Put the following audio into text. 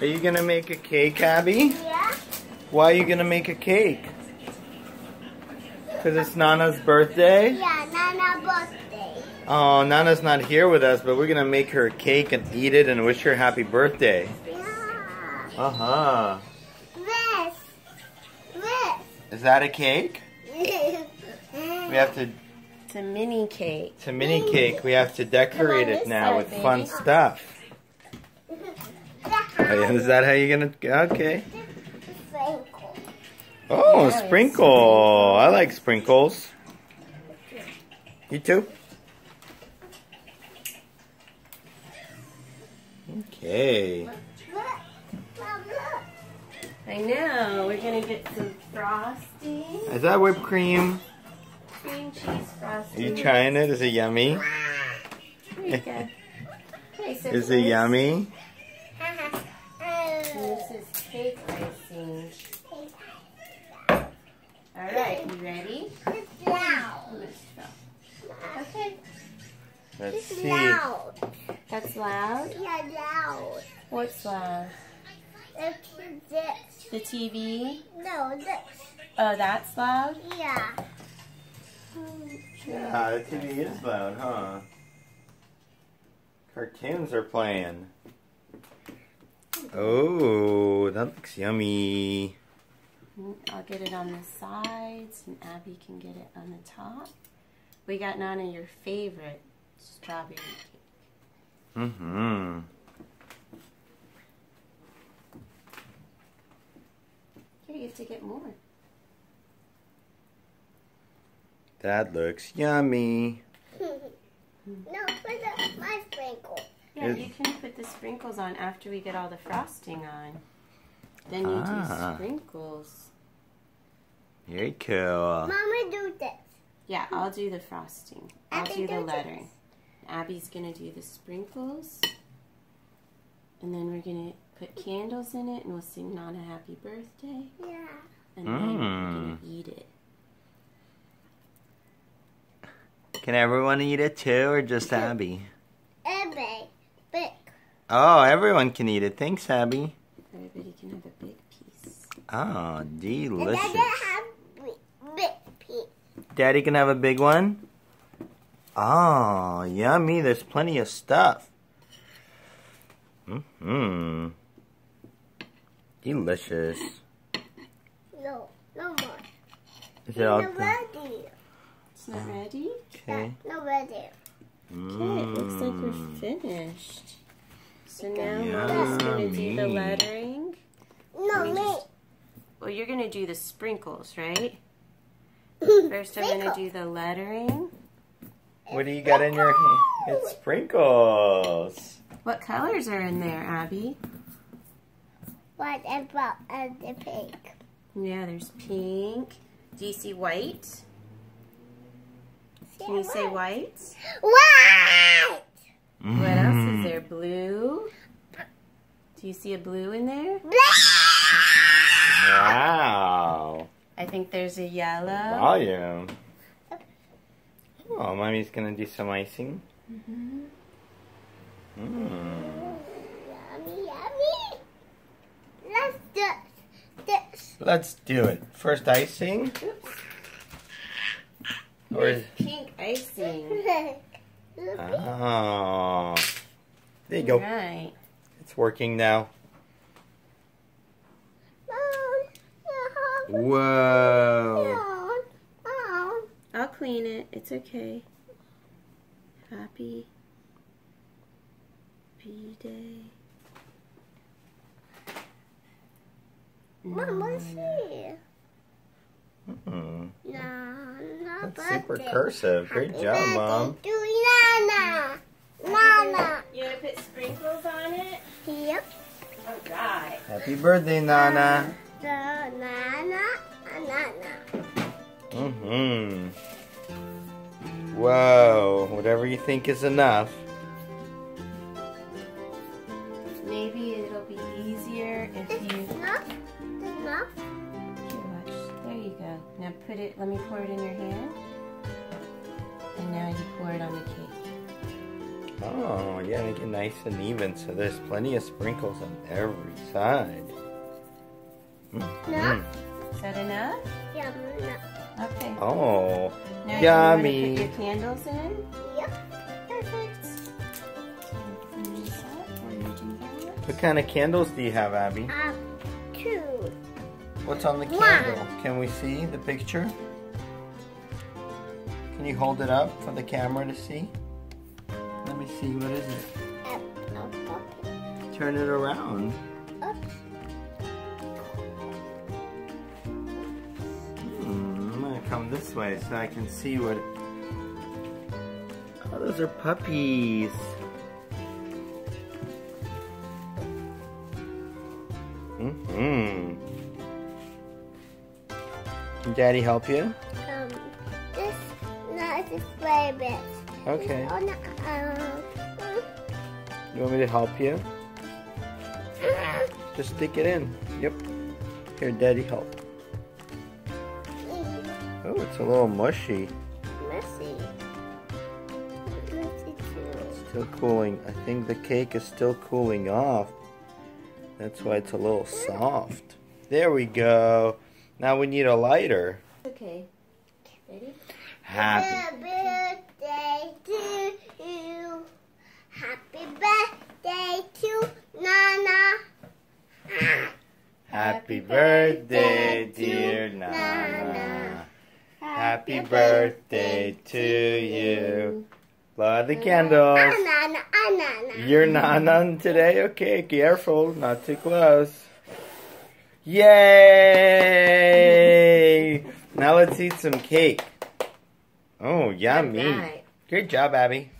Are you gonna make a cake, Abby? Yeah. Why are you gonna make a cake? Because it's Nana's birthday? Yeah, Nana birthday. Oh, Nana's not here with us, but we're gonna make her a cake and eat it and wish her happy birthday. Yeah. Uh-huh. This. This. Is that a cake? We have to, It's a mini cake. it's a mini cake. We have to decorate on it now side, with fun stuff. Oh, yeah, Is that how you're gonna, okay. Sprinkle. Oh, sprinkle. I like sprinkles. You too? Okay. Look. Mom, look. I know. We're gonna get some frosting. Is that whipped cream? Cream cheese Are frosting. you trying it? Is it yummy? There you go. So Is it yummy? This is cake icing. All right, you ready? It's loud. I'm gonna stop. Okay. Let's It's see. loud. That's loud. Yeah, loud. What's loud? It's this. The TV. No, this. Oh, that's loud. Yeah. Yeah, the TV is loud, huh? Cartoons are playing. Oh, that looks yummy. Mm, I'll get it on the sides, and Abby can get it on the top. We got none of your favorite strawberry cake. Mm-hmm. Here, you have to get more. That looks yummy. no, put the, my sprinkle. Yeah, Is- you can put the sprinkles on after we get all the frosting on. Then you Ah. do sprinkles. Very cool. Mama, do this. Yeah, I'll do the frosting. I'll Abby, do the do this. lettering. Abby's gonna do the sprinkles. And then we're gonna put candles in it and we'll sing Nana happy birthday. Yeah. And then we're Mm. gonna eat it. Can everyone eat it too, or just Abby? Ebay. Big. Oh, everyone can eat it. Thanks, Abby. Everybody can have a big piece. Oh, delicious. didn't have big, big piece. Daddy can have a big one? Oh, yummy. There's plenty of stuff. Mm-hmm. Delicious. No, no more. Is it all ready. It's not ready? okay? No ready. Okay, it looks like we're finished. So now Mama's gonna do the lettering. No, We me. just- Well, you're gonna do the sprinkles, right? First, I'm gonna do the lettering. What do you got in your hand? It's sprinkles. What colors are in there, Abby? What about uh, the pink? Yeah, there's pink. Do you see white? Can you say white? White! What else is there? Blue. Do you see a blue in there? Wow. I think there's a yellow. Volume. Oh, mommy's gonna do some icing. Mhm. Mm. Yummy, yummy. Let's do this. Let's do it. First icing. Oops. Or pink icing. oh, there you go. Right. It's working now. Whoa. I'll clean it. It's okay. Happy B-Day. Mom, what's Nana. here? Mm. No, no That's super cursive. Great Happy job, birthday Mom. Happy birthday, Nana. The Nana. Nana. Mm-hmm. Whoa. Whatever you think is enough. Maybe it'll be easier if you. Enough? Enough? Here, watch. There you go. Now put it. Let me pour it in your hand. And now you pour it on the cake. Oh, yeah, make it nice and even so there's plenty of sprinkles on every side. Mm, No. Is that enough? Yeah, no. Okay. Oh, Now Yummy. you put your candles in? Yep. Perfect. Finish up while you do that. what kind of candles do you have, Abby? Um, two. What's on the One. candle? Can we see the picture? Can you hold it up for the camera to see? Let me see, what is it? Up, up, up, Turn it around. up. Hmm, I'm gonna come this way so I can see what. Oh, those are puppies. Hmm. Can Daddy help you? This, not this way bit. Okay. Oh, no, um, You want me to help you? Just stick it in. Yep. Here, Daddy, help. Oh, it's a little mushy. messy. Messy. Still cooling. I think the cake is still cooling off. That's why it's a little soft. There we go. Now we need a lighter. Okay. Ready? Happy. birthday to you. Happy birthday to Nana. Happy birthday, dear Nana. Happy birthday to you. Blow the candles. Ah, Nana, ah, Nana. You're not on today? Okay, careful, not too close. Yay! Now let's eat some cake. Oh, yummy. Great job, Abby.